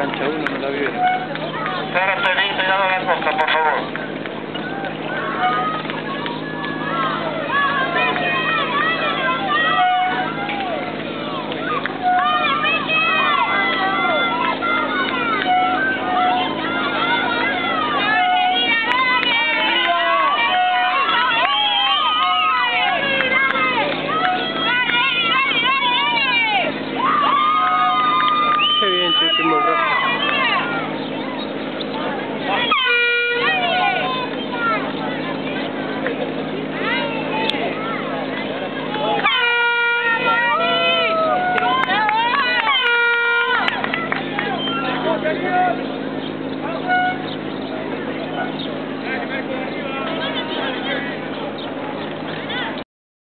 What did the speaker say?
cancha 1 no la estoy listo, la por. Qué bien, Chiqui